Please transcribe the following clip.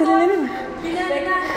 Dikkat edelim mi? Bilen, bilen.